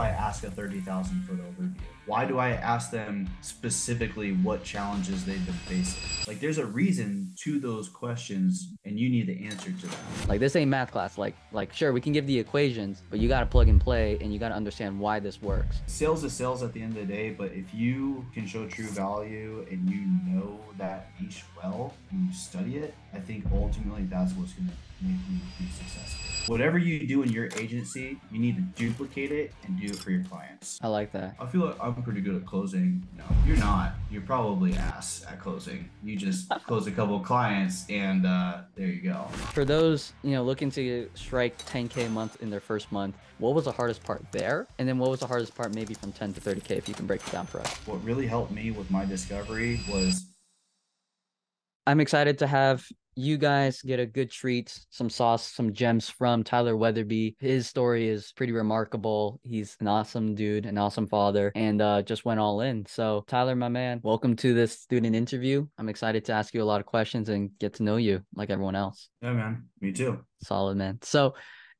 I ask a 30,000 foot overview? Why do I ask them specifically what challenges they've been facing? Like there's a reason to those questions and you need the answer to that. Like this ain't math class. Like like sure we can give the equations, but you got to plug and play and you got to understand why this works. Sales is sales at the end of the day, but if you can show true value and you know that niche well and you study it, I think ultimately that's what's going to make you be successful. Whatever you do in your agency, you need to duplicate it and do it for your clients. I like that. I feel like I'm pretty good at closing. No, you're not. You're probably ass at closing. You just close a couple of clients and uh, there you go. For those, you know, looking to strike 10K a month in their first month, what was the hardest part there? And then what was the hardest part maybe from 10 to 30K if you can break it down for us? What really helped me with my discovery was I'm excited to have you guys get a good treat, some sauce, some gems from Tyler Wetherbee. His story is pretty remarkable. He's an awesome dude, an awesome father, and uh, just went all in. So, Tyler, my man, welcome to this student interview. I'm excited to ask you a lot of questions and get to know you like everyone else. Yeah, man. Me too. Solid, man. So,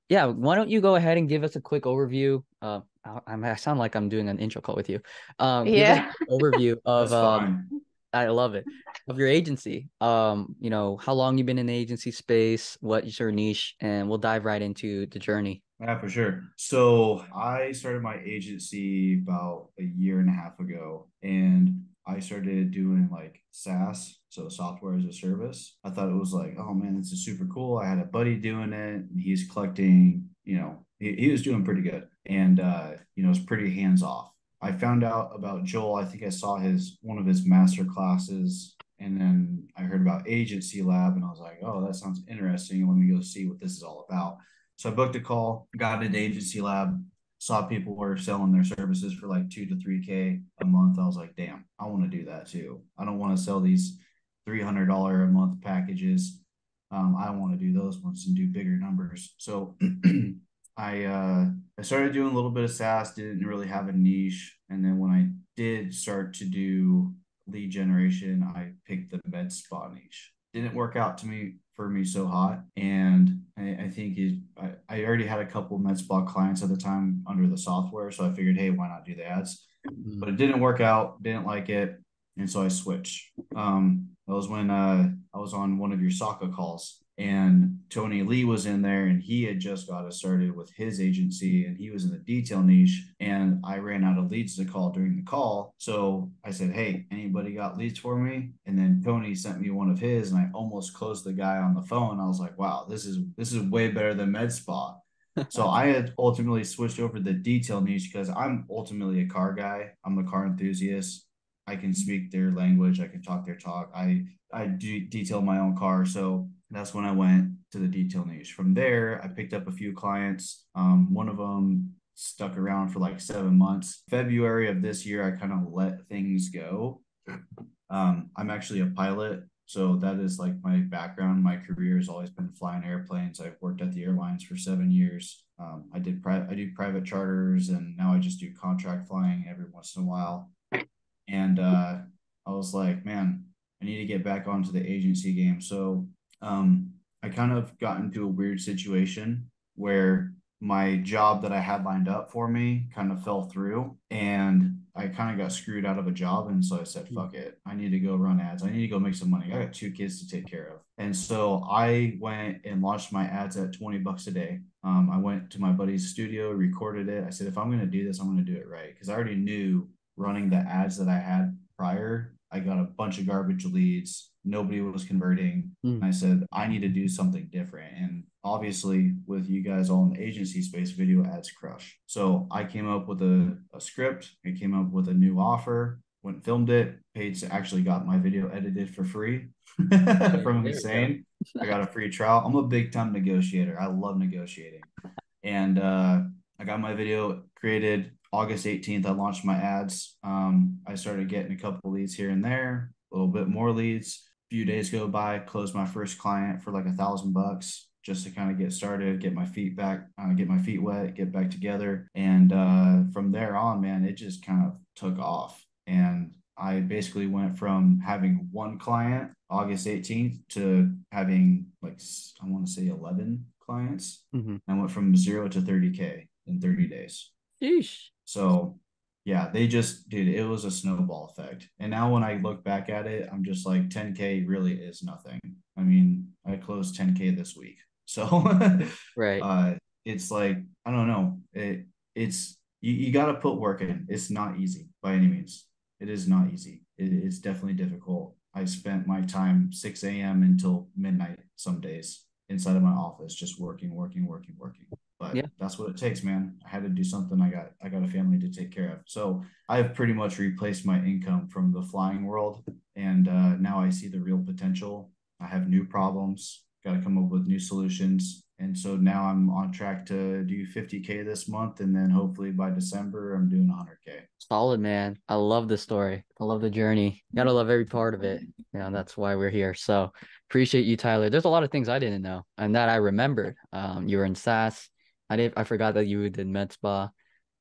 yeah, why don't you go ahead and give us a quick overview? Uh, I, I sound like I'm doing an intro call with you. Um, yeah. overview of um, I love it. Of your agency. Um, you know, how long you've been in the agency space, what is your niche, and we'll dive right into the journey. Yeah, for sure. So I started my agency about a year and a half ago, and I started doing like SaaS, so software as a service. I thought it was like, oh man, this is super cool. I had a buddy doing it, and he's collecting, you know, he, he was doing pretty good, and uh, you know, it's pretty hands off. I found out about Joel. I think I saw his one of his master classes, and then I heard about Agency Lab, and I was like, "Oh, that sounds interesting. Let me go see what this is all about." So I booked a call, got into Agency Lab, saw people were selling their services for like two to three k a month. I was like, "Damn, I want to do that too. I don't want to sell these three hundred dollar a month packages. Um, I want to do those ones and do bigger numbers." So I uh, I started doing a little bit of SaaS, didn't really have a niche, and then when I did start to do lead generation, I picked the med spa niche. Didn't work out to me for me so hot, and I, I think it, I, I already had a couple med spa clients at the time under the software, so I figured, hey, why not do the ads? Mm-hmm. But it didn't work out, didn't like it, and so I switched. Um, that was when uh, I was on one of your Saka calls, and Tony Lee was in there and he had just got us started with his agency and he was in the detail niche and I ran out of leads to call during the call. So I said, Hey, anybody got leads for me? And then Tony sent me one of his and I almost closed the guy on the phone. I was like, wow, this is this is way better than med spa. so I had ultimately switched over the detail niche because I'm ultimately a car guy. I'm a car enthusiast. I can speak their language. I can talk their talk. I I do detail my own car. So that's when I went to the detail niche. From there, I picked up a few clients. Um, one of them stuck around for like seven months. February of this year, I kind of let things go. Um, I'm actually a pilot. So that is like my background. My career has always been flying airplanes. I've worked at the airlines for seven years. Um, I did private, I do private charters, and now I just do contract flying every once in a while. And uh, I was like, man, I need to get back onto the agency game. So um, I kind of got into a weird situation where my job that I had lined up for me kind of fell through and I kind of got screwed out of a job. And so I said, hmm. fuck it. I need to go run ads. I need to go make some money. I got two kids to take care of. And so I went and launched my ads at 20 bucks a day. Um, I went to my buddy's studio, recorded it. I said, if I'm going to do this, I'm going to do it right. Cause I already knew running the ads that I had prior, I got a bunch of garbage leads nobody was converting. Mm. I said, I need to do something different. And obviously, with you guys all in the agency space, video ads crush. So I came up with a, a script, I came up with a new offer, went and filmed it. Paige actually got my video edited for free from Insane. I got a free trial. I'm a big time negotiator. I love negotiating. And uh, I got my video created August 18th. I launched my ads. Um, I started getting a couple leads here and there, a little bit more leads A few days go by, close my first client for like a thousand bucks just to kind of get started, get my feet back, uh, get my feet wet, get back together. And uh, from there on, man, it just kind of took off. And I basically went from having one client August 18th to having like, I want to say 11 clients. Mm-hmm. I went from zero to 30K in 30 days. Sheesh. So yeah, they just dude, it was a snowball effect. And now when I look back at it, I'm just like 10K really is nothing. I mean, I closed 10K this week. So right. Uh it's like, I don't know. It it's you, you gotta put work in. It's not easy by any means. It is not easy. It is definitely difficult. I spent my time 6 a.m. until midnight some days inside of my office, just working, working, working, working. But yeah. that's what it takes, man. I had to do something. I got I got a family to take care of. So I've pretty much replaced my income from the flying world, and uh, now I see the real potential. I have new problems. Got to come up with new solutions. And so now I'm on track to do 50K this month. And then hopefully by December, I'm doing 100K. Solid, man. I love the story. I love the journey. You gotta love every part of it. You know, that's why we're here. So appreciate you, Tyler. There's a lot of things I didn't know and that I remembered. Um, you were in SaaS. I didn't, I forgot that you did med spa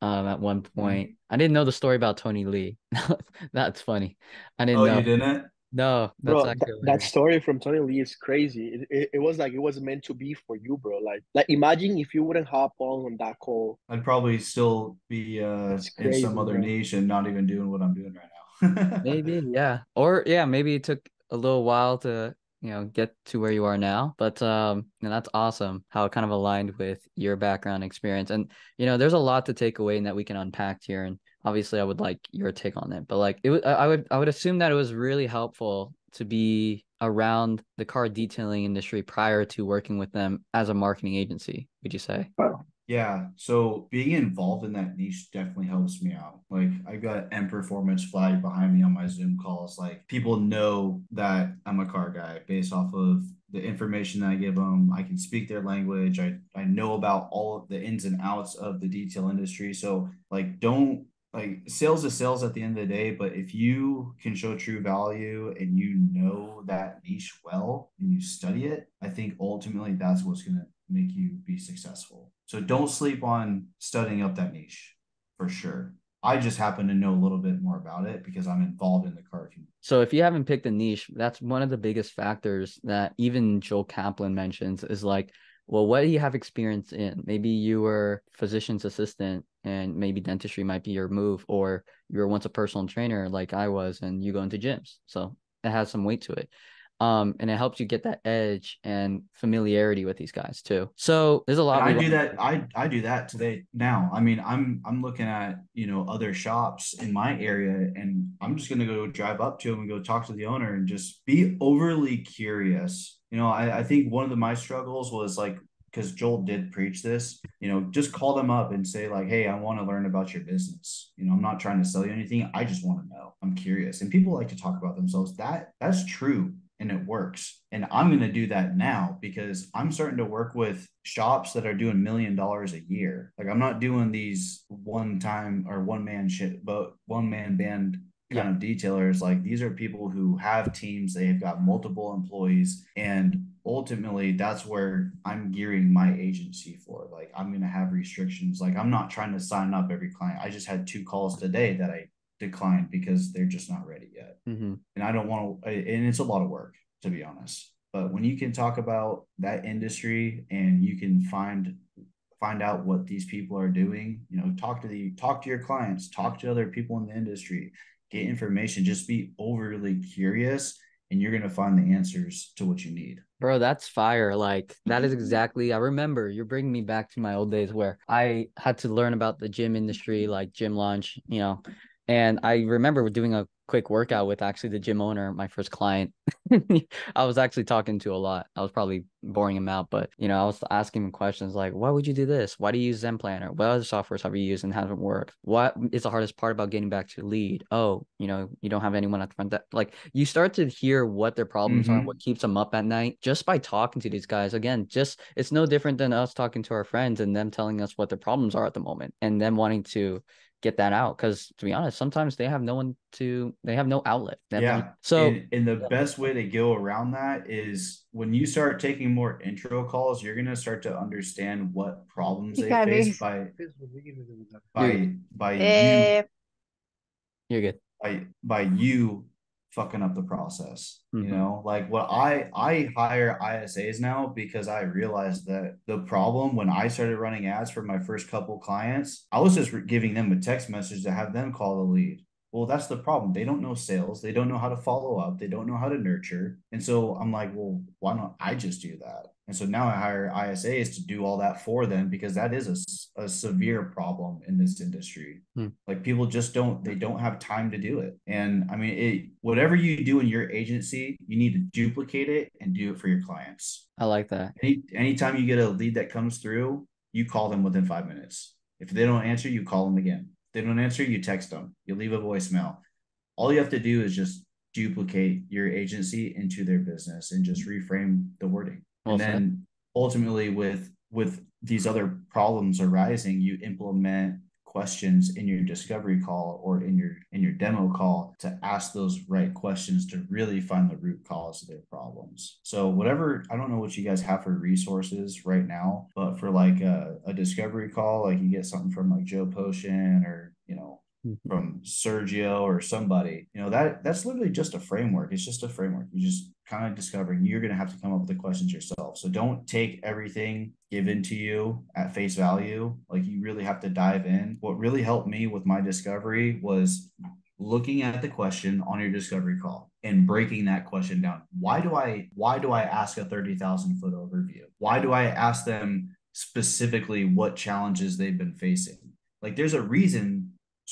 um, at one mm-hmm. point. Mm-hmm. I didn't know the story about Tony Lee. that's funny. I didn't oh, know. you didn't? No, bro, that, that, story from Tony Lee is crazy. It, it, it, was like it was meant to be for you, bro. Like, like imagine if you wouldn't hop on on that call. I'd probably still be uh, crazy, in some other bro. nation, not even doing what I'm doing right now. maybe, yeah, or yeah, maybe it took a little while to you know get to where you are now but um and that's awesome how it kind of aligned with your background experience and you know there's a lot to take away and that we can unpack here and obviously I would like your take on it, but like it, I would I would assume that it was really helpful to be around the car detailing industry prior to working with them as a marketing agency. Would you say? Yeah. So being involved in that niche definitely helps me out. Like I got M Performance flag behind me on my Zoom calls. Like people know that I'm a car guy based off of the information that I give them. I can speak their language. I, I know about all of the ins and outs of the detail industry. So like don't like sales is sales at the end of the day but if you can show true value and you know that niche well and you study it i think ultimately that's what's going to make you be successful so don't sleep on studying up that niche for sure i just happen to know a little bit more about it because i'm involved in the car community so if you haven't picked a niche that's one of the biggest factors that even joel kaplan mentions is like well, what do you have experience in? Maybe you were physician's assistant and maybe dentistry might be your move, or you were once a personal trainer like I was and you go into gyms. So it has some weight to it. Um, and it helps you get that edge and familiarity with these guys too. So there's a lot. I do that. I I do that today now. I mean, I'm I'm looking at you know other shops in my area, and I'm just gonna go drive up to them and go talk to the owner and just be overly curious you know, I, I think one of the my struggles was like because Joel did preach this, you know, just call them up and say, like, hey, I want to learn about your business. You know, I'm not trying to sell you anything. I just want to know. I'm curious. And people like to talk about themselves. That that's true and it works. And I'm going to do that now because I'm starting to work with shops that are doing million dollars a year. Like I'm not doing these one time or one man shit, but one man band kind of detailers. Like these are people who have teams, they've got multiple employees, and ultimately that's where I'm gearing my agency for. Like I'm gonna have restrictions. Like I'm not trying to sign up every client. I just had two calls today that I declined because they're just not ready yet. Mm-hmm. And I don't want to and it's a lot of work to be honest. But when you can talk about that industry and you can find find out what these people are doing you know talk to the talk to your clients talk to other people in the industry get information, just be overly curious, and you're going to find the answers to what you need. Bro, that's fire. Like, that is exactly, I remember you're bringing me back to my old days where I had to learn about the gym industry, like gym launch, you know. And I remember doing a quick workout with actually the gym owner, my first client. I was actually talking to a lot. I was probably boring him out, but you know, I was asking him questions like, why would you do this? Why do you use Zen Planner? What other softwares have you used and hasn't worked? What is the hardest part about getting back to lead? Oh, you know, you don't have anyone at the front. That like you start to hear what their problems mm-hmm. are, what keeps them up at night just by talking to these guys. Again, just it's no different than us talking to our friends and them telling us what their problems are at the moment and them wanting to get that out because to be honest sometimes they have no one to they have no outlet. Yeah so and, and the yeah. best way to go around that is when you start taking more intro calls you're going to start to understand what problems they face by by by you. You're good. By by you fucking up the process. Mhm. You know, like what I I hire ISAs now because I realized that the problem when I started running ads for my first couple clients, I was just giving them a text message to have them call the lead. Well, that's the problem. They don't know sales. They don't know how to follow up. They don't know how to nurture. And so I'm like, well, why don't I just do that? And so now I hire ISAs to do all that for them because that is a, a severe problem in this industry. Hmm. Like people just don't, they don't have time to do it. And I mean, it, whatever you do in your agency, you need to duplicate it and do it for your clients. I like that. Any, anytime you get a lead that comes through, you call them within five minutes. If they don't answer, you call them again. If they don't answer, you text them. You leave a voicemail. All you have to do is just duplicate your agency into their business and just reframe the wording. Well and said. then ultimately with with these other problems arising, you implement questions in your discovery call or in your in your demo call to ask those right questions to really find the root cause of their problems so whatever i don't know what you guys have for resources right now but for like a, a discovery call like you get something from like joe potion or you know Mhm. from Sergio or somebody, you know, that that's literally just a framework. It's just a framework. You're just kind of discovering you're going to have to come up with the questions yourself. So don't take everything given to you at face value. Like you really have to dive in. What really helped me with my discovery was looking at the question on your discovery call and breaking that question down. Why do I why do I ask a 30,000 foot overview? Why do I ask them specifically what challenges they've been facing? Like there's a reason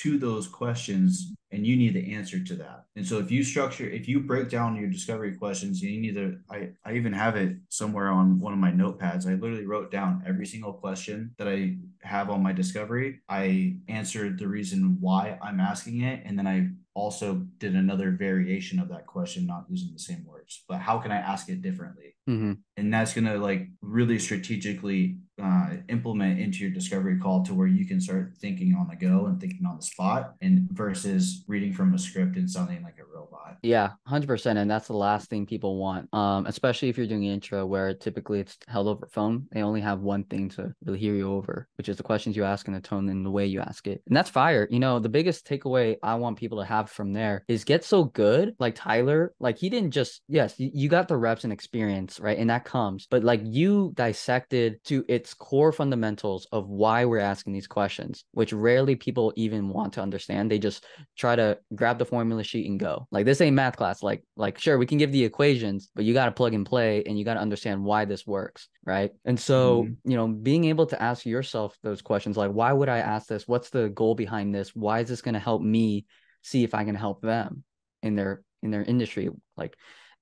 to those questions and you need the answer to that. And so if you structure, if you break down your discovery questions, you need to, I, I even have it somewhere on one of my notepads. I literally wrote down every single question that I have on my discovery. I answered the reason why I'm asking it. And then I also did another variation of that question, not using the same words, but how can I ask it differently? Hmm and that's going to like really strategically uh, implement into your discovery call to where you can start thinking on the go and thinking on the spot and versus reading from a script and sounding like a robot Yeah, hundred percent, and that's the last thing people want. Um, especially if you're doing intro, where typically it's held over phone. They only have one thing to really hear you over, which is the questions you ask and the tone and the way you ask it, and that's fire. You know, the biggest takeaway I want people to have from there is get so good, like Tyler. Like he didn't just yes, you got the reps and experience, right, and that comes, but like you dissected to its core fundamentals of why we're asking these questions, which rarely people even want to understand. They just try to grab the formula sheet and go. Like this ain't math class. Like like sure we can give the equations, but you got to plug and play and you got to understand why this works, right? And so, Mhm. you know, being able to ask yourself those questions like why would I ask this? What's the goal behind this? Why is this going to help me see if I can help them in their in their industry like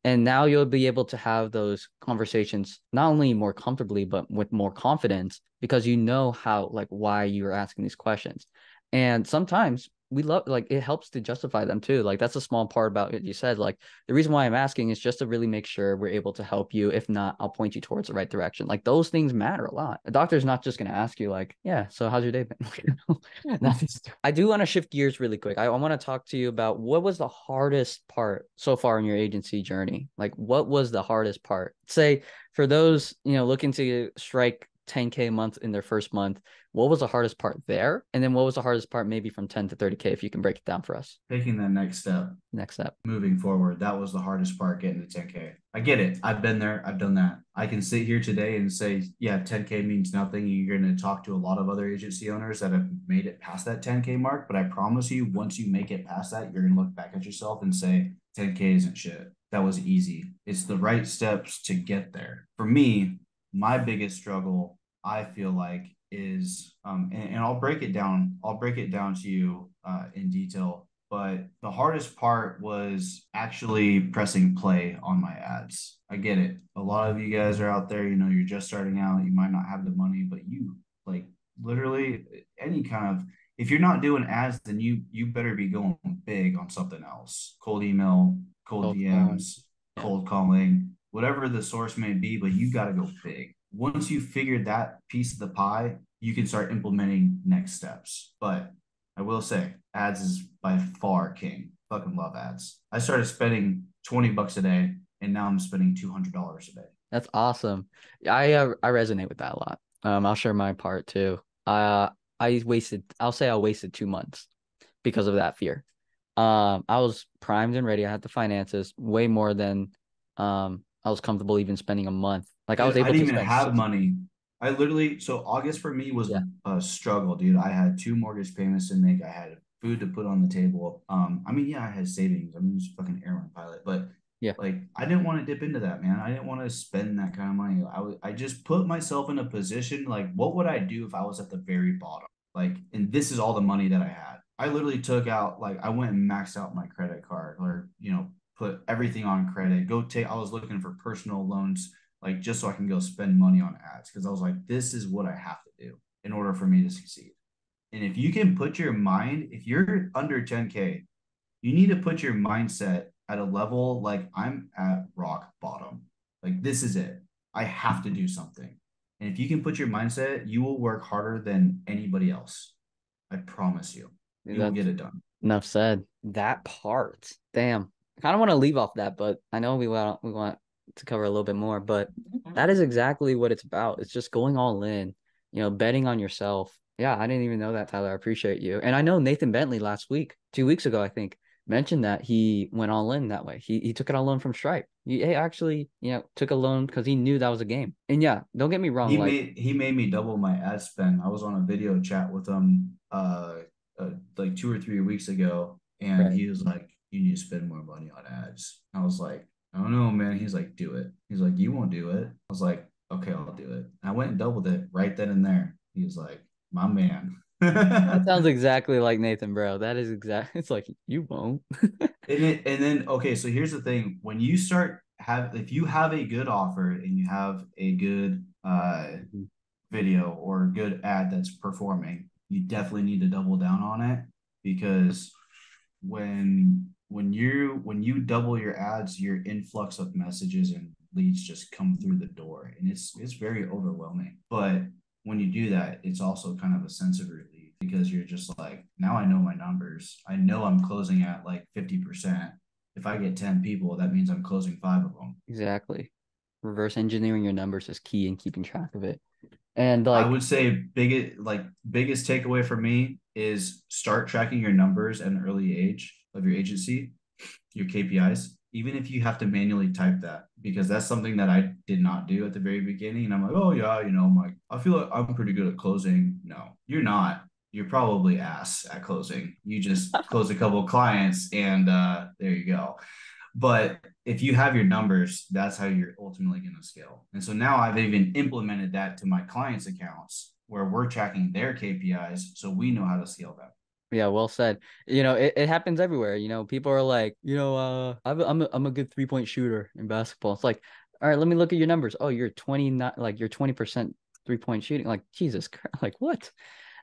and now you'll be able to have those conversations not only more comfortably but with more confidence because you know how like why you're asking these questions. And sometimes we love like it helps to justify them too like that's a small part about what you said like the reason why i'm asking is just to really make sure we're able to help you if not i'll point you towards the right direction like those things matter a lot a doctor's not just going to ask you like yeah so how's your day been? I do want to shift gears really quick i, I want to talk to you about what was the hardest part so far in your agency journey like what was the hardest part? Say for those you know looking to strike 10k a month in their first month what was the hardest part there? And then what was the hardest part maybe from 10 to 30k if you can break it down for us? Taking that next step. Next step. Moving forward that was the hardest part getting to 10k i get it. I've been there. I've done that. I can sit here today and say yeah 10k means nothing. You're going to talk to a lot of other agency owners that have made it past that 10k mark but i promise you once you make it past that you're going to look back at yourself and say 10k isn't shit. That was easy. It's the right steps to get there. For me my biggest struggle i feel like is um and, and i'll break it down i'll break it down to you uh, in detail but the hardest part was actually pressing play on my ads. I get it. A lot of you guys are out there, you know, you're just starting out, you might not have the money, but you like literally any kind of if you're not doing ads, then you you better be going big on something else. Cold email, cold, Cold DMs, cold calling, whatever the source may be, but you got to go big. Once you figured that piece of the pie, you can start implementing next steps. But I will say, ads is by far king. Fucking love ads. I started spending 20 bucks a day and now I'm spending $200 a day. That's awesome. I uh, I resonate with that a lot. Um, I'll share my part too. Uh, I wasted. I'll say I wasted two months because of that fear. Um, I was primed and ready. I had the finances way more than um I was comfortable even spending a month. Like I was able I didn't to even spend have money. I literally so August for me was Yeah. a struggle, dude. I had two mortgage payments to make. I had food to put on the table. Um, I mean, yeah, I had savings. I'm just a fucking airline pilot, but Yeah. like I didn't want to dip into that, man. I didn't want to spend that kind of money. I was I just put myself in a position like, what would I do if I was at the very bottom? Like, and this is all the money that I had. I literally took out like I went and maxed out my credit card, or you know, put everything on credit. Go take. I was looking for personal loans like just so I can go spend money on ads because I was like, this is what I have to do in order for me to succeed. And if you can put your mind, if you're under 10K, you need to put your mindset at a level like I'm at rock bottom. Like, this is it. I have to do something. And if you can put your mindset, you will work harder than anybody else. I promise you. You will get it done. Enough said. That part. Damn. I kind of want to leave off that, but I know we want we want to cover a little bit more, but that is exactly what it's about. It's just going all in, you know, betting on yourself. Yeah, I didn't even know that, Tyler. I appreciate you. And I know Nathan Bentley last week, two weeks ago, I think, mentioned that he went all in that way. He he took it all in from Stripe. He, he actually, you know, took a loan because he knew that was a game. And yeah, don't get me wrong. he like, made he made me double my ad spend. I was on a video chat with him uh, uh like two or three weeks ago, and Right. he was like, "You need to spend more money on ads." I was like, "I don't know, man." He's like, "Do it." He's like, "You won't do it." I was like, "Okay, I'll do it." I went and doubled it right then and there. He was like, "My man." that sounds exactly like Nathan, bro. That is exact. It's like you won't. And it, and then okay, so here's the thing: when you start have if you have a good offer and you have a good uh Mhm. video or good ad that's performing, you definitely need to double down on it because when when you when you double your ads, your influx of messages and leads just come through the door, and it's it's very overwhelming. But when you do that, it's also kind of a sense of relief because you're just like, now I know my numbers. I know I'm closing at like 50%. If I get 10 people, that means I'm closing five of them. Exactly. Reverse engineering your numbers is key in keeping track of it. And like I would say biggest like biggest takeaway for me is start tracking your numbers at an early age of your agency, your KPIs, even if you have to manually type that, because that's something that I did not do at the very beginning. And I'm like, oh yeah, you know, I'm like, I feel like I'm pretty good at closing. No, you're not. You're probably ass at closing. You just close a couple of clients and uh there you go. But if you have your numbers, that's how you're ultimately going to scale. And so now I've even implemented that to my clients' accounts where we're tracking their KPIs so we know how to scale them. Yeah, well said. You know, it, it happens everywhere. You know, people are like, you know, uh, I'm a, I'm a, good three point shooter in basketball. It's like, all right, let me look at your numbers. Oh, you're 29, like you're 20% three point shooting. Like, Jesus Christ, like what?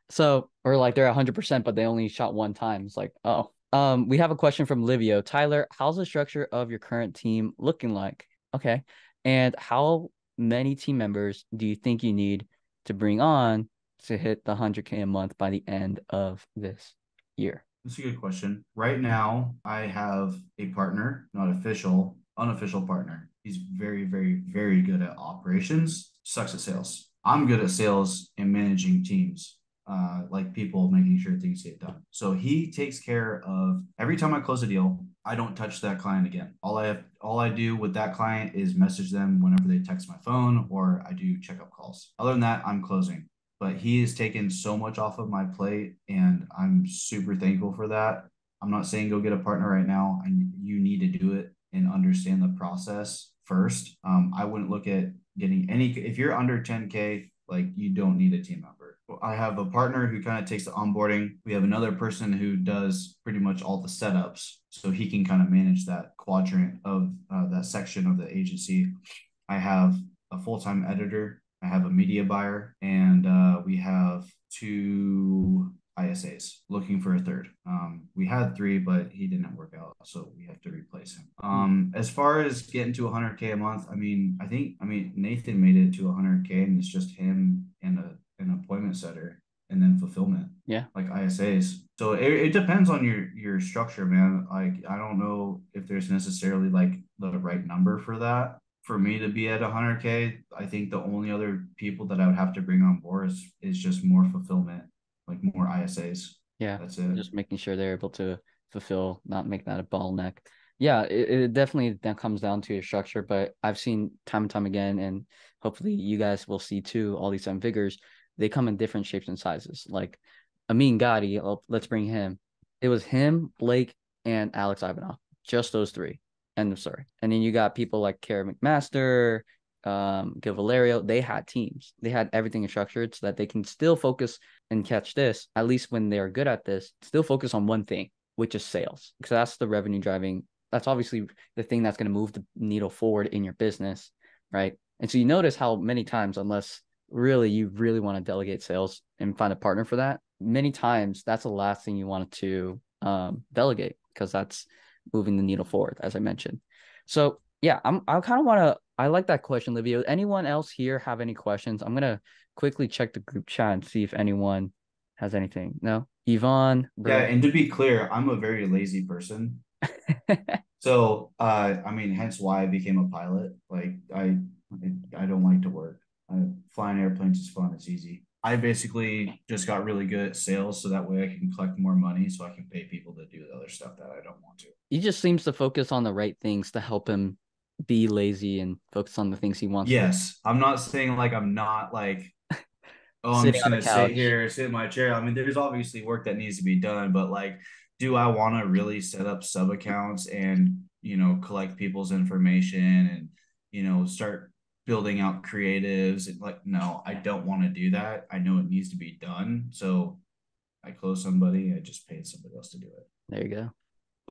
So, or like they're 100%, but they only shot one time. It's like, oh. Um, we have a question from Livio. Tyler, how's the structure of your current team looking like? Okay. And how many team members do you think you need to bring on to hit the 100K a month by the end of this year? That's a good question. Right now, I have a partner, not official, unofficial partner. He's very, very, very good at operations, sucks at sales. I'm good at sales and managing teams, uh, like people making sure things get done. So he takes care of every time I close a deal, I don't touch that client again. All I have, all I do with that client is message them whenever they text my phone or I do checkup calls. Other than that, I'm closing but he has taken so much off of my plate and I'm super thankful for that. I'm not saying go get a partner right now. and you need to do it and understand the process first. Um, I wouldn't look at getting any, if you're under 10K, like you don't need a team member. I have a partner who kind of takes the onboarding. We have another person who does pretty much all the setups. So he can kind of manage that quadrant of uh, that section of the agency. I have a full time editor I have a media buyer, and uh, we have two ISAs looking for a third. Um, we had three, but he didn't work out, so we have to replace him. Um, as far as getting to 100k a month, I mean, I think, I mean, Nathan made it to 100k, and it's just him and a an appointment setter, and then fulfillment. Yeah. like ISAs. So it, it depends on your your structure, man. Like I don't know if there's necessarily like the right number for that for me to be at 100k i think the only other people that i would have to bring on board is, is just more fulfillment like more isas Yeah. that's it Just making sure they're able to fulfill, not make that a bottleneck. Yeah, it, it definitely that comes down to your structure, but I've seen time and time again, and hopefully you guys will see too. All these seven figures, they come in different shapes and sizes. Like Amin Gotti, oh, let's bring him. It was him, Blake, and Alex Ivanov, just those three. End of story. And then you got people like Kara McMaster, um, Gil Valerio. They had teams. They had everything structured so that they can still focus and catch this. At least when they are good at this, still focus on one thing, which is sales, because that's the revenue driving. That's obviously the thing that's going to move the needle forward in your business, right? And so you notice how many times, unless really you really want to delegate sales and find a partner for that, many times that's the last thing you want to um, delegate because that's moving the needle forward, as I mentioned. So yeah, I'm I kind of want to I like that question, Livio. Anyone else here have any questions? I'm gonna quickly check the group chat and see if anyone has anything. No, Yvonne. Bro. Yeah, and to be clear, I'm a very lazy person. so, uh, I mean, hence why I became a pilot. Like, I, I don't like to work. I, flying airplanes is fun. It's easy. I basically just got really good at sales so that way I can collect more money so I can pay people to do the other stuff that I don't want to. He just seems to focus on the right things to help him be lazy and focus on the things he wants. Yes. I'm not saying like I'm not like oh I'm just gonna sit here, sit in my chair. I mean, there's obviously work that needs to be done, but like, do I want to really set up sub accounts and you know collect people's information and you know start building out creatives and like no i don't want to do that i know it needs to be done so i close somebody i just paid somebody else to do it there you go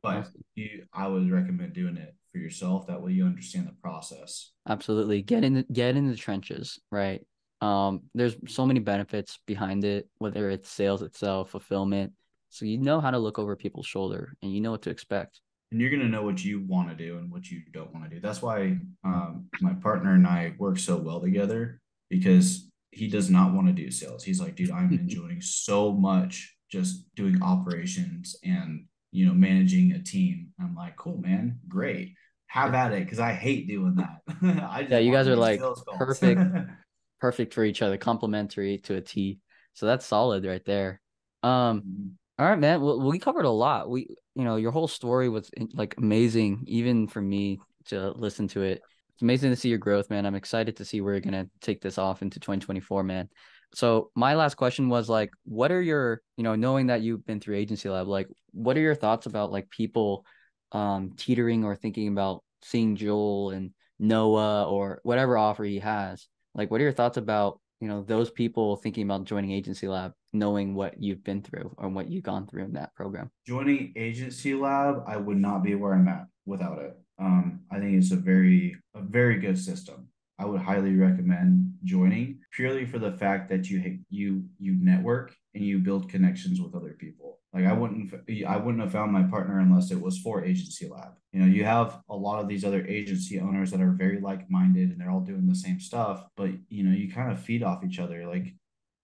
but you i would recommend doing it for yourself that way you understand the process. Absolutely. Get in the, get in the trenches right? Um there's so many benefits behind it whether it's sales itself fulfillment. So you know how to look over people's shoulder and you know what to expect. And you're going to know what you want to do and what you don't want to do. That's why um, my partner and I work so well together because he does not want to do sales. He's like, dude, I'm enjoying so much just doing operations and you know managing a team. I'm like, cool, man, great, have at it because I hate doing that. yeah, you guys are like perfect, perfect for each other, complementary to a T. So that's solid right there. Um, mm-hmm. all right, man. Well, we covered a lot. We you know your whole story was like amazing even for me to listen to it it's amazing to see your growth man i'm excited to see where you're going to take this off into 2024 man so my last question was like what are your you know knowing that you've been through agency lab like what are your thoughts about like people um teetering or thinking about seeing joel and noah or whatever offer he has? Like what are your thoughts about you know those people thinking about joining agency lab knowing what you've been through or what you've gone through in that program? Joining agency lab i would not be where i'm at without it. Um, i think it's a very a very good system. I would highly recommend joining purely for the fact that you you you network and you build connections with other people like I wouldn't I wouldn't have found my partner unless it was for Agency Lab. You know, you have a lot of these other agency owners that are very like-minded and they're all doing the same stuff, but you know, you kind of feed off each other. Like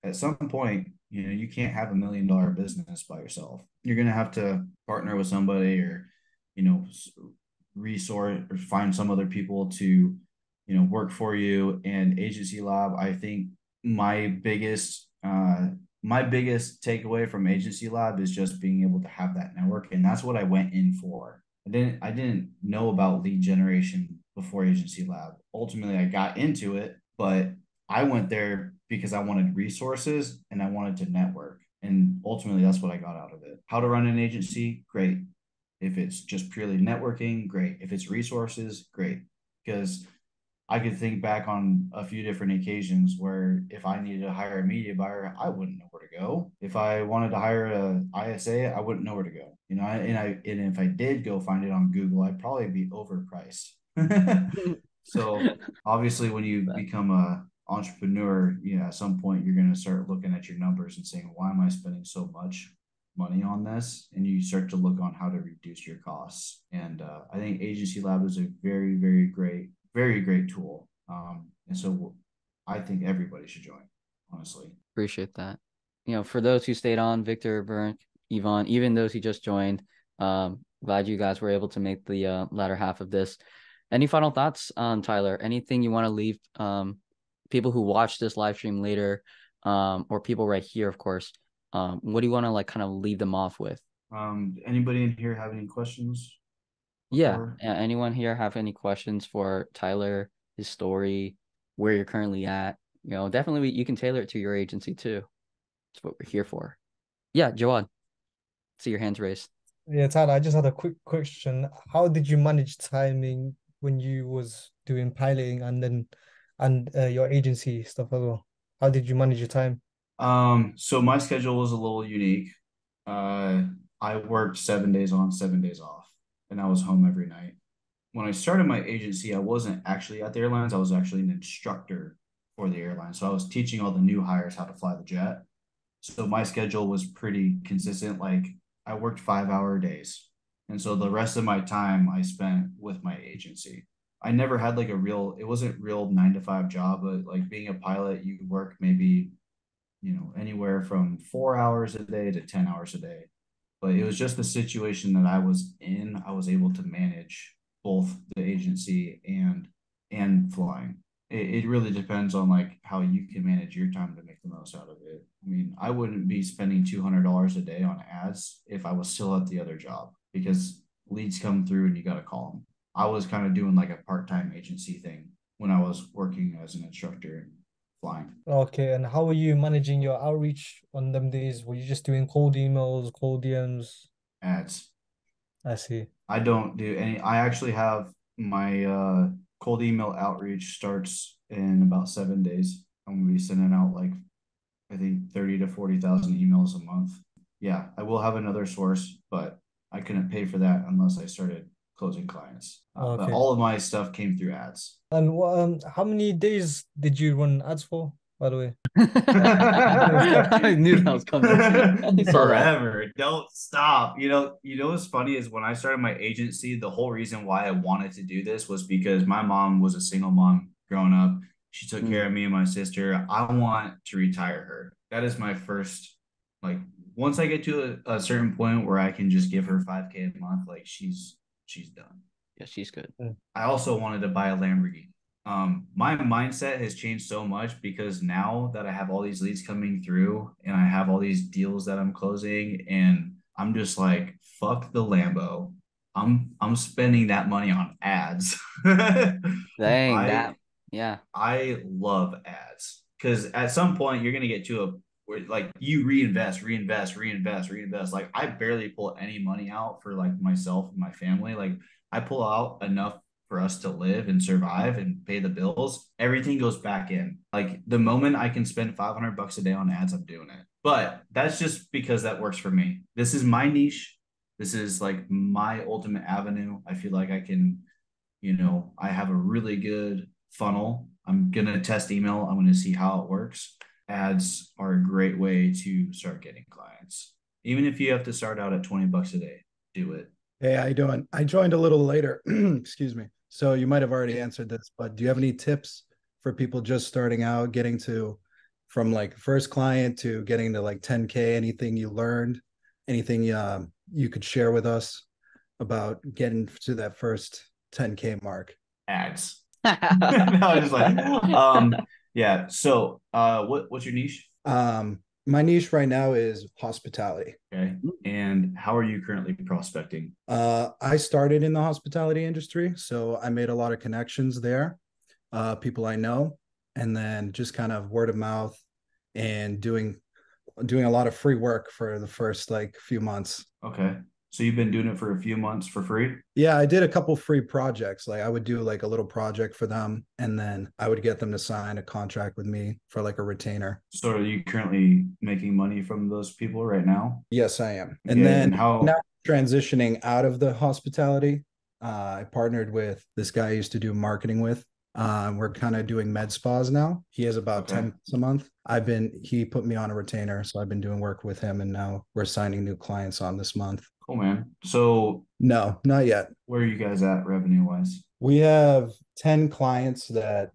at some point, you know, you can't have a million dollar business by yourself. You're going to have to partner with somebody or you know, resource or find some other people to you know work for you and agency lab i think my biggest uh my biggest takeaway from agency lab is just being able to have that network and that's what i went in for. I didn't i didn't know about lead generation before agency lab. Ultimately i got into it but i went there because i wanted resources and i wanted to network and ultimately that's what i got out of it. How to run an agency? Great. If it's just purely networking great. If it's resources great. Because I could think back on a few different occasions where if I needed to hire a media buyer, I wouldn't know where to go. If I wanted to hire a ISA, I wouldn't know where to go. You know, and I and if I did go find it on Google, I'd probably be overpriced. so obviously, when you become a entrepreneur, you know, at some point you're going to start looking at your numbers and saying, why am I spending so much money on this? And you start to look on how to reduce your costs. And uh, I think Agency Lab is a very, very great very great tool. Um, and so I think everybody should join, honestly. Appreciate that. You know, for those who stayed on, Victor, Bernd, Yvonne, even those who just joined, um, glad you guys were able to make the uh, latter half of this. Any final thoughts on Tyler? Anything you want to leave um, people who watch this live stream later, um, or people right here, of course? Um, what do you want to like kind of leave them off with? Um, anybody in here have any questions? Yeah. before? a- Anyone here have any questions for Tyler, his story, where you're currently at? You know, definitely you can tailor it to your agency too. That's what we're here for. Yeah, Jawad. See your hands raised. Yeah, Tyler, I just had a quick question. How did you manage timing when you was doing piloting and then and uh, your agency stuff as well? How did you manage your time? Um, so my schedule was a little unique. Uh, I worked seven days on, seven days off, and I was home every night. When I started my agency, I wasn't actually at the airlines. I was actually an instructor for the airline. So I was teaching all the new hires how to fly the jet. So my schedule was pretty consistent. Like I worked five hour days. And so the rest of my time I spent with my agency. I never had like a real, it wasn't real nine to five job, but like being a pilot, you work maybe you know, anywhere from four hours a day to 10 hours a day. But it was just the situation that I was in. I was able to manage both the agency and and flying. It, it really depends on like how you can manage your time to make the most out of it. I mean, I wouldn't be spending $200 a day on ads if I was still at the other job because leads come through and you got to call them. I was kind of doing like a part-time agency thing when I was working as an instructor flying. Okay, and how were you managing your outreach on them days? Were you just doing cold emails, cold DMs? ads. I see. I don't do any. I actually have my uh, cold email outreach starts in about seven days. I'm gonna be sending out like I think thirty to forty thousand emails a month. Yeah, I will have another source, but I couldn't pay for that unless I started closing clients. Uh, But all of my stuff came through ads. And what, um, how many days did you run ads for, by the way? I knew that was coming. I saw. Forever. Don't stop. You know, you know what's funny is when I started my agency, the whole reason why I wanted to do this was because my mom was a single mom growing up. She took Mm. care of me and my sister. I want to retire her. That is my first like once I get to a, a certain point where I can just give her 5k a month, like she's she's done. Yeah, she's good. I also wanted to buy a Lamborghini. Um, my mindset has changed so much because now that I have all these leads coming through and I have all these deals that I'm closing, and I'm just like, fuck the Lambo. I'm I'm spending that money on ads. Dang, I- that. Yeah. I love ads because at some point you're gonna get to a where like you reinvest, reinvest, reinvest, reinvest. Like I barely pull any money out for like myself and my family. Like I pull out enough for us to live and survive and pay the bills. Everything goes back in. Like the moment I can spend 500 bucks a day on ads, I'm doing it. But that's just because that works for me. This is my niche. This is like my ultimate avenue. I feel like I can, you know, I have a really good funnel. I'm gonna test email. I'm gonna see how it works. Ads are a great way to start getting clients. Even if you have to start out at 20 bucks a day, do it. Hey, how you doing? I joined a little later. Excuse me. So you might have already answered this, but do you have any tips for people just starting out, getting to from like first client to getting to like 10K? Anything you learned? Anything um, you could share with us about getting to that first 10K mark? Ads. no, just like, um, yeah. So, uh, what what's your niche? Um, my niche right now is hospitality. Okay, and how are you currently prospecting? Uh, I started in the hospitality industry, so I made a lot of connections there, uh, people I know, and then just kind of word of mouth and doing doing a lot of free work for the first like few months. Okay, so you've been doing it for a few months for free. Yeah, I did a couple free projects. Like I would do like a little project for them, and then I would get them to sign a contract with me for like a retainer. So, are you currently making money from those people right now? Yes, I am. And then how? now transitioning out of the hospitality, uh, I partnered with this guy I used to do marketing with. Um, we're kind of doing med spas now. He has about Okay. 10 a month. I've been, he put me on a retainer. So I've been doing work with him and now we're signing new clients on this month. Cool, man. So, No, not yet. where are you guys at revenue wise? We have 10 clients that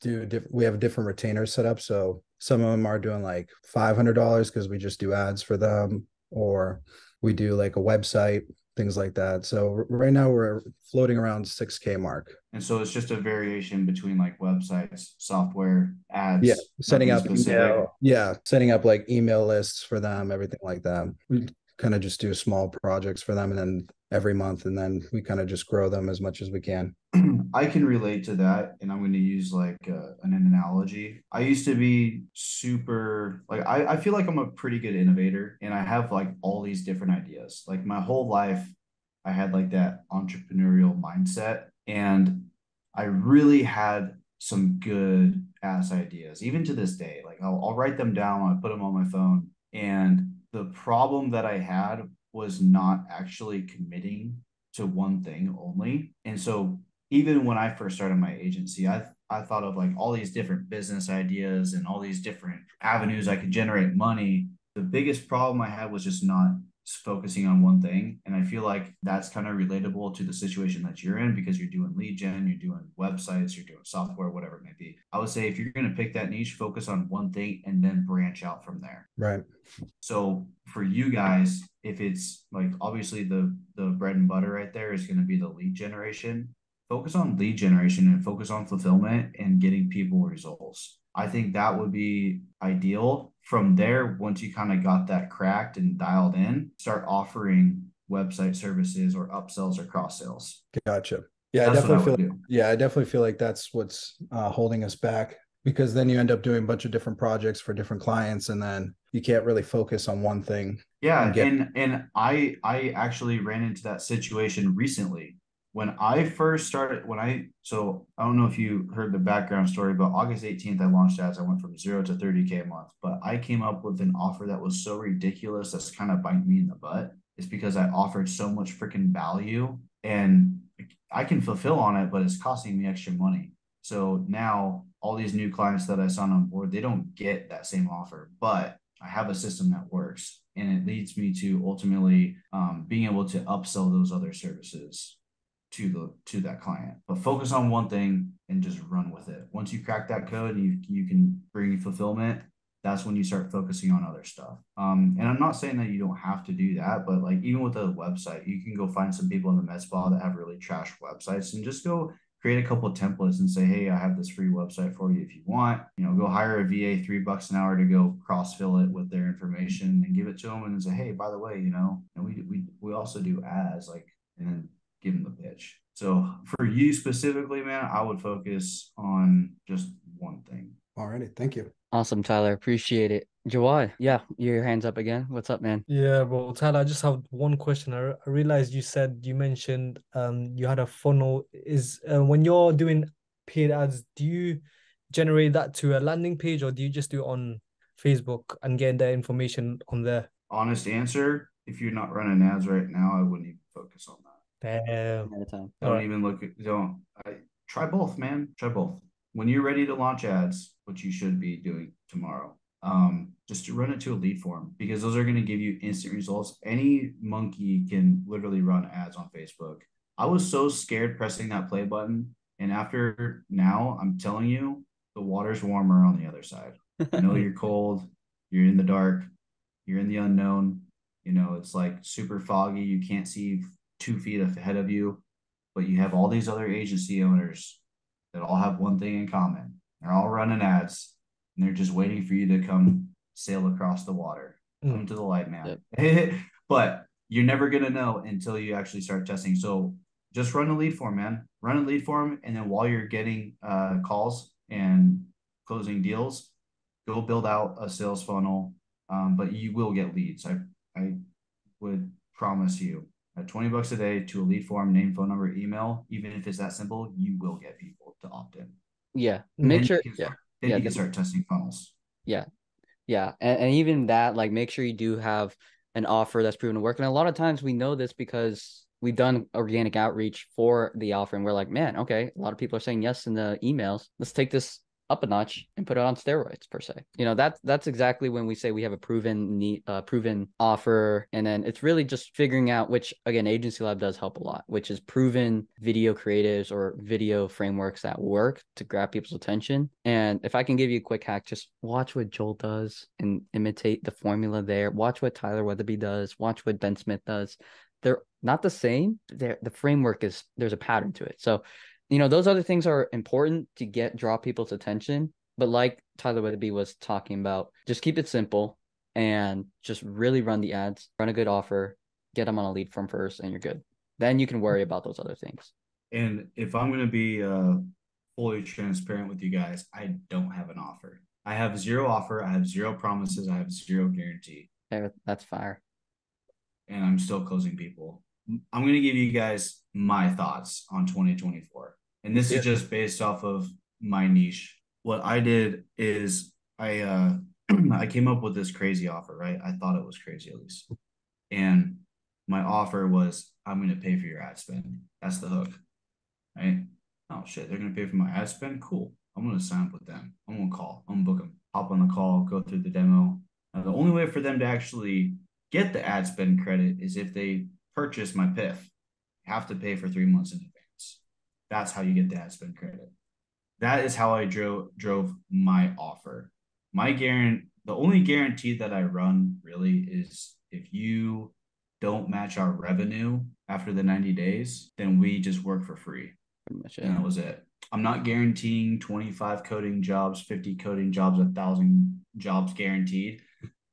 do, diff- we have a different retainer set up. So some of them are doing like $500 because we just do ads for them, or we do like a website, things like that. So right now we're floating around 6K mark. And so it's just a variation between like websites, software, ads. Yeah, setting up email. Yeah, setting up like email lists for them, everything like that. We kind of just do small projects for them and then every month and then we kind of just grow them as much as we can. I can relate to that, and I'm going to use like uh, an analogy. I used to be super like I, I feel like I'm a pretty good innovator, and I have like all these different ideas. Like my whole life, I had like that entrepreneurial mindset, and I really had some good ass ideas, even to this day. Like I'll, I'll write them down, I put them on my phone, and the problem that I had was not actually committing to one thing only. And so even when I first started my agency, I I thought of like all these different business ideas and all these different avenues I could generate money. The biggest problem I had was just not focusing on one thing. And I feel like that's kind of relatable to the situation that you're in because you're doing lead gen, you're doing websites, you're doing software, whatever it may be. I would say if you're going to pick that niche, focus on one thing and then branch out from there. Right. So for you guys, if it's like obviously the the bread and butter right there is going to be the lead generation, focus on lead generation and focus on fulfillment and getting people results. I think that would be ideal. From there, once you kind of got that cracked and dialed in, start offering website services or upsells or cross sales. Gotcha. Yeah, that's I definitely I feel. Like, yeah, I definitely feel like that's what's uh, holding us back because then you end up doing a bunch of different projects for different clients, and then you can't really focus on one thing. Yeah, and get... and, and I I actually ran into that situation recently when I first started, when I, so I don't know if you heard the background story, but August 18th, I launched ads. I went from zero to 30K a month, but I came up with an offer that was so ridiculous that's kind of biting me in the butt. It's because I offered so much freaking value and I can fulfill on it, but it's costing me extra money. So now all these new clients that I sign on board, they don't get that same offer, but I have a system that works and it leads me to ultimately um, being able to upsell those other services to the to that client but focus on one thing and just run with it. Once you crack that code and you you can bring fulfillment that's when you start focusing on other stuff. Um and i'm not saying that you don't have to do that but like even with a website you can go find some people in the med spa that have really trash websites and just go create a couple templates and say hey i have this free website for you if you want. You know go hire a va three bucks an hour to go cross fill it with their information and give it to them and say hey by the way you know and we we, we also do ads like and then give them the pitch. So for you specifically, man, I would focus on just one thing. Alrighty, thank you. Awesome, Tyler. Appreciate it. Jawad, yeah, your hands up again. What's up, man? Yeah, well, Tyler, I just have one question. I, I realized you said you mentioned um you had a funnel. Is uh, when you're doing paid ads, do you generate that to a landing page or do you just do it on Facebook and get the information on there? Honest answer: If you're not running ads right now, I wouldn't even focus on that. Damn. At a time. Don't right. even look at don't I, try both, man. Try both. When you're ready to launch ads, which you should be doing tomorrow, um, just to run it to a lead form because those are going to give you instant results. Any monkey can literally run ads on Facebook. I was so scared pressing that play button. And after now, I'm telling you, the water's warmer on the other side. I know you're cold, you're in the dark, you're in the unknown. You know, it's like super foggy. You can't see two feet ahead of you, but you have all these other agency owners that all have one thing in common. They're all running ads and they're just waiting for you to come sail across the water. Mm. Come to the light, man. Yep. but you're never gonna know until you actually start testing. So just run a lead form, man. Run a lead form, and then while you're getting uh, calls and closing deals, go build out a sales funnel. Um, but you will get leads. I I would promise you 20 bucks a day to a lead form, name, phone number, email, even if it's that simple, you will get people to opt in. Yeah. Make sure. Start, yeah. Then yeah, you can start testing funnels. Yeah. Yeah. And, and even that, like, make sure you do have an offer that's proven to work. And a lot of times we know this because we've done organic outreach for the offer and we're like, man, okay, a lot of people are saying yes in the emails. Let's take this up a notch and put it on steroids per se. You know, that's that's exactly when we say we have a proven need, uh, proven offer, and then it's really just figuring out which again Agency Lab does help a lot, which is proven video creatives or video frameworks that work to grab people's attention. And if I can give you a quick hack, just watch what Joel does and imitate the formula there. Watch what Tyler Wetherbee does. Watch what Ben Smith does. They're not the same. They're, the framework is there's a pattern to it. So you know, those other things are important to get draw people's attention. But like Tyler Wetherbee was talking about, just keep it simple and just really run the ads, run a good offer, get them on a lead form first, and you're good. Then you can worry about those other things. And if I'm going to be uh, fully transparent with you guys, I don't have an offer. I have zero offer. I have zero promises. I have zero guarantee. Okay, that's fire. And I'm still closing people. I'm going to give you guys my thoughts on 2024. And this yeah. is just based off of my niche. What I did is I uh I came up with this crazy offer, right? I thought it was crazy at least. And my offer was I'm going to pay for your ad spend. That's the hook. Right? Oh shit, they're going to pay for my ad spend. Cool. I'm going to sign up with them. I'm going to call. I'm going to book them. Hop on the call, go through the demo. Now, the only way for them to actually get the ad spend credit is if they purchase my PIF. Have to pay for three months in advance. That's how you get the ad spend credit. That is how I drove drove my offer. My guarantee, the only guarantee that I run really is if you don't match our revenue after the 90 days, then we just work for free. Much. And that was it. I'm not guaranteeing 25 coating jobs, 50 coating jobs, a thousand jobs guaranteed.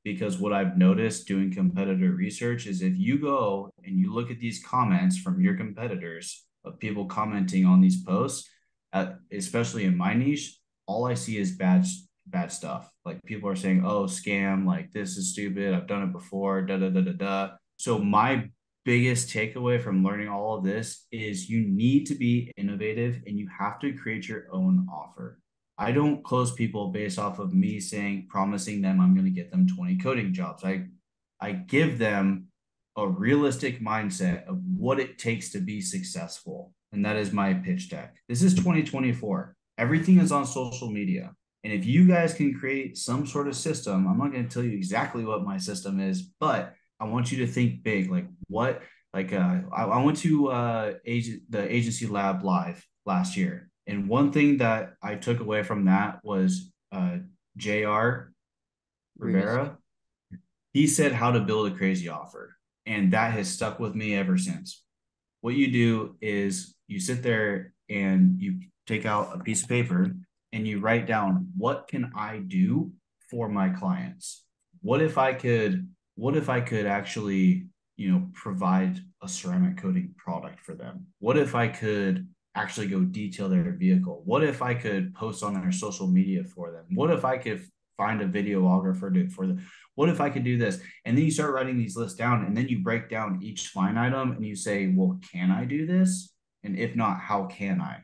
Because what I've noticed doing competitor research is if you go and you look at these comments from your competitors of people commenting on these posts, at, especially in my niche, all I see is bad bad stuff. Like people are saying, "Oh, scam! Like this is stupid. I've done it before." Da da da da da. So my biggest takeaway from learning all of this is you need to be innovative and you have to create your own offer. I don't close people based off of me saying promising them I'm going to get them 20 coating jobs. I I give them a realistic mindset of what it takes to be successful. And that is my pitch deck. This is 2024. Everything is on social media. And if you guys can create some sort of system, I'm not going to tell you exactly what my system is, but I want you to think big. Like what? Like uh, I, I went to uh, agent the agency lab live last year, and one thing that I took away from that was uh, Jr. Rivera. He said how to build a crazy offer, and that has stuck with me ever since. What you do is you sit there and you take out a piece of paper and you write down what can I do for my clients. What if I could what if I could actually, you know, provide a ceramic coating product for them? What if I could actually go detail their vehicle? What if I could post on their social media for them? What if I could find a videographer to for them? What if I could do this? And then you start writing these lists down and then you break down each line item and you say, well, can I do this? And if not, how can I?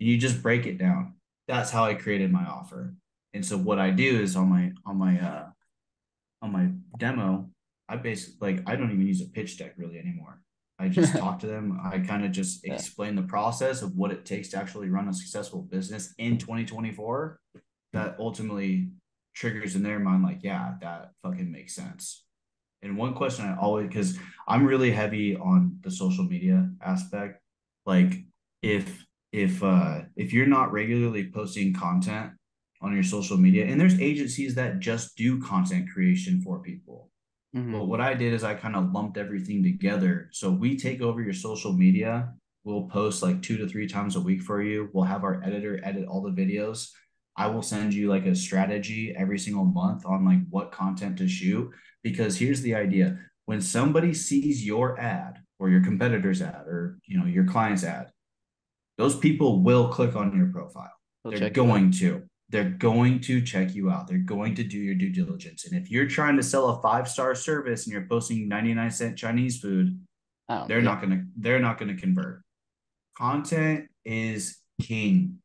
And you just break it down. That's how I created my offer. And so what I do is on my on my uh on my demo, I basically like I don't even use a pitch deck really anymore. I just talk to them. I kind of just yeah. explain the process of what it takes to actually run a successful business in 2024. That ultimately triggers in their mind, like, yeah, that fucking makes sense. And one question I always, because I'm really heavy on the social media aspect, like if if uh if you're not regularly posting content on your social media. And there's agencies that just do content creation for people. Mm-hmm. But what I did is I kind of lumped everything together. So we take over your social media. We'll post like two to three times a week for you. We'll have our editor edit all the videos. I will send you like a strategy every single month on like what content to shoot. Because here's the idea when somebody sees your ad or your competitor's ad or you know your client's ad, those people will click on your profile. They'll They're going to they're going to check you out. They're going to do your due diligence. And if you're trying to sell a five star service and you're posting 99 cent Chinese food, they're not gonna they're not gonna convert. Content is king.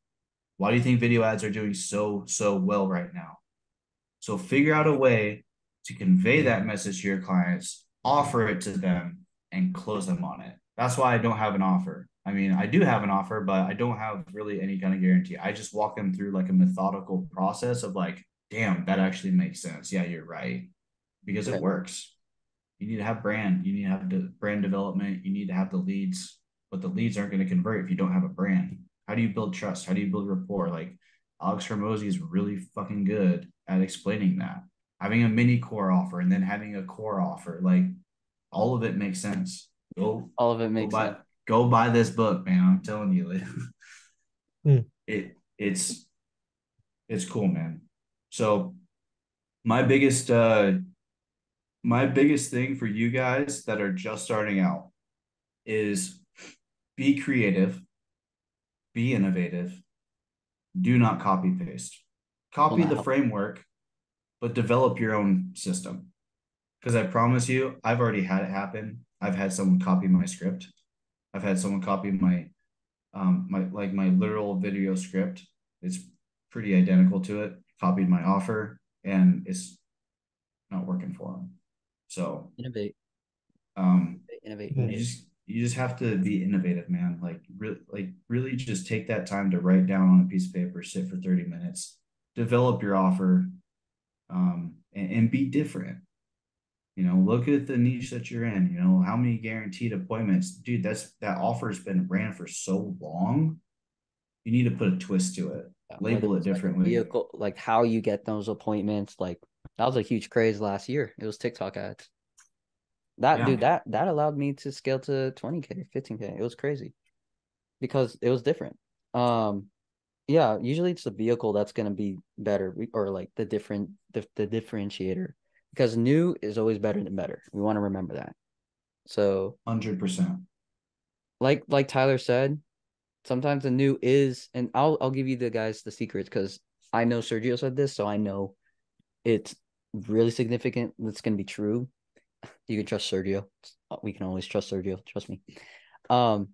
Why do you think video ads are doing so so well right now? So figure out a way to convey that message to your clients, offer it to them, and close them on it. That's why I don't have an offer. I mean, I do have an offer, but I don't have really any kind of guarantee. I just walk them through like a methodical process of like, damn, that actually makes sense. Yeah, you're right. Because it works. You need to have brand. You need to have the brand development. You need to have the leads, but the leads aren't going to convert if you don't have a brand. How do you build trust? How do you build rapport? Like Alex Hormozi is really fucking good at explaining that. Having a mini core offer and then having a core offer, like all of it makes sense. Go, all of it makes sense go buy this book, man. I'm telling you, mm. it it's it's cool, man. So my biggest uh my biggest thing for you guys that are just starting out is be creative, be innovative, do not copy paste. Copy the framework, but develop your own system. Because I promise you, I've already had it happen. I've had someone copy my script. I've had someone copy my um my like my literal video script. It's pretty identical to it. Copied my offer and it's not working for them. So Innovate. um Innovate. you just you just have to be innovative, man. Like really like really just take that time to write down on a piece of paper, sit for 30 minutes, develop your offer, um, and, and be different. You know, look at the niche that you're in. You know, how many guaranteed appointments, dude? That's that offer's been ran for so long. You need to put a twist to it. Yeah, label it it's, like, differently. vehicle, like how you get those appointments. Like that was a huge craze last year. It was TikTok ads. That Yeah. dude, that that allowed me to scale to 20k, 15k. It was crazy because it was different. Um, yeah, usually it's the vehicle that's gonna be better or like the different the, the differentiator because new is always better than better. We want to remember that. So Hundred percent. like like Tyler said, sometimes the new is, and I'll I'll give you the guys the secrets because I know Sergio said this, so I know it's really significant. That's gonna be true. You can trust Sergio. We can always trust Sergio. Trust me. Um,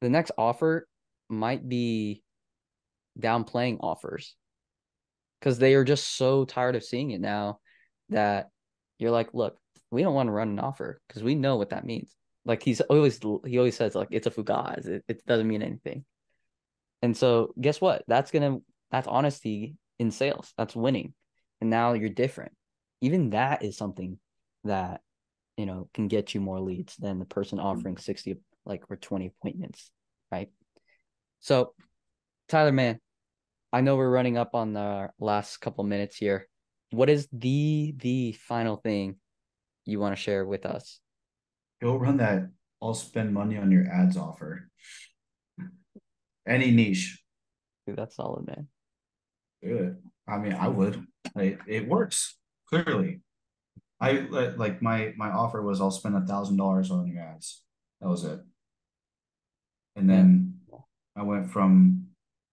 the next offer might be downplaying offers because they are just so tired of seeing it now that you're like, look, we don't want to run an offer because we know what that means. Like he's always he always says like it's a fugaz. It, it doesn't mean anything. And so guess what? That's gonna that's honesty in sales. That's winning. And now you're different. Even that is something that you know can get you more leads than the person mm-hmm. offering 60 like or 20 appointments, right? So Tyler, man, I know we're running up on the last couple minutes here. What is the the final thing you want to share with us? Go run that. I'll spend money on your ads offer. Any niche, Dude, that's solid, man. do it. I mean, I would. It, it works clearly. I like like my my offer was I'll spend a thousand dollars on your ads. That was it. And then I went from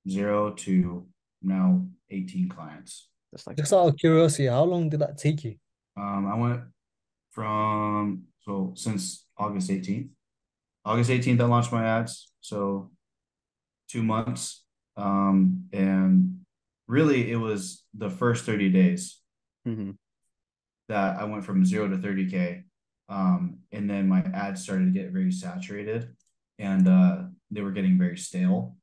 zero to now 18 clients. Just like Just out of curiosity, how long did that take you? Um, I went from so since August 18th. August 18th, I launched my ads. So two months. Um, and really it was the first 30 days hmm that I went from zero to 30K. Um, and then my ads started to get very saturated and uh, they were getting very stale.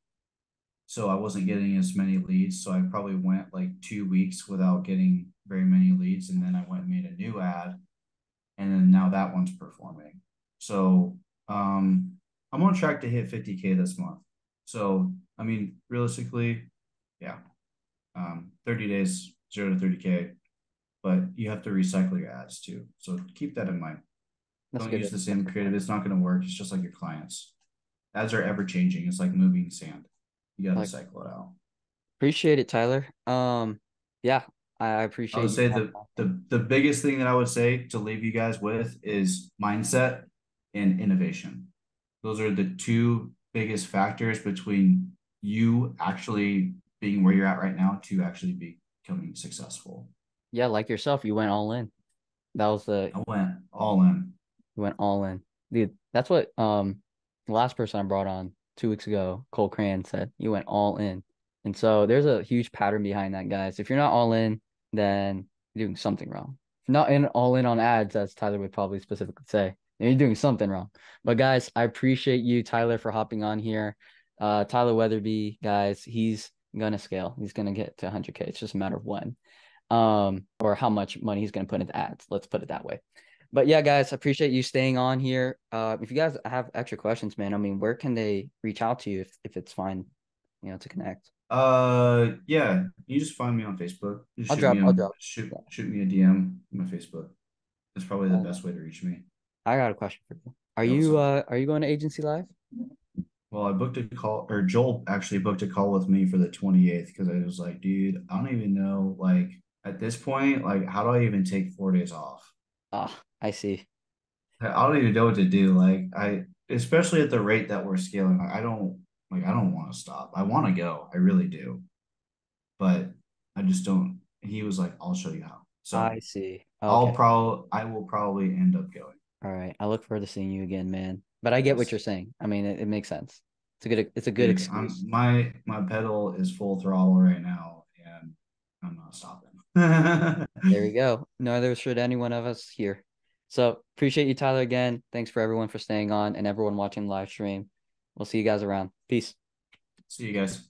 So I wasn't getting as many leads. So I probably went like two weeks without getting very many leads. And then I went and made a new ad. And then now that one's performing. So um, I'm on track to hit 50K this month. So, I mean, realistically, yeah, um, 30 days, zero to 30K but you have to recycle your ads too. So keep that in mind. That's Don't good. use the same creative. It's not going to work. It's just like your clients. Ads are ever changing. It's like moving sand. You got to Like- cycle it out. Appreciate it, Tyler. Um, yeah, I I appreciate. I would say the, the the biggest thing that I would say to leave you guys with is mindset and innovation. Those are the two biggest factors between you actually being where you're at right now to actually becoming successful. Yeah, like yourself, you went all in. That was the I went all in. you went all in, dude. That's what um the last person I brought on two weeks ago, Cole Cran said. You went all in, and so there's a huge pattern behind that, guys. If you're not all in, then you're doing something wrong. If not in all in on ads, as Tyler would probably specifically say, you're doing something wrong. But guys, I appreciate you, Tyler, for hopping on here. Uh, Tyler Wetherbee, guys, he's gonna scale. He's gonna get to 100k. It's just a matter of when um, or how much money he's going to put into ads. Let's put it that way. But yeah, guys, I appreciate you staying on here. Uh, if you guys have extra questions, man, I mean, where can they reach out to you if, if it's fine, you know, to connect? Uh, yeah, you just find me on Facebook. Just I'll shoot drop- me I'll on- drop. Shoot, shoot me a DM on my Facebook. That's probably the best way to reach me. I got a question for you. Are Yeah, you uh are you going to agency live? Well, I booked a call, or Joel actually booked a call with me for the 28th because I was like, dude, I don't even know. Like, at this point, like, how do I even take four days off? Ah, I see. I don't even know what to do. Like, I, especially at the rate that we're scaling, I don't, like, I don't want to stop. I want to go. I really do. But I just don't. He was like, I'll show you how. So I see. I'll probably, I will probably end up going. All right. I look forward to seeing you again, man. But I get what you're saying. I mean, it, it makes sense. It's a good it's a good Dude, I'm- my my pedal is full throttle right now, and I'm not stopping. There we go. Neither should any one of us here. So appreciate you, Tyler, again. Thanks for everyone for staying on and everyone watching live stream. We'll see you guys around. Peace. See you guys.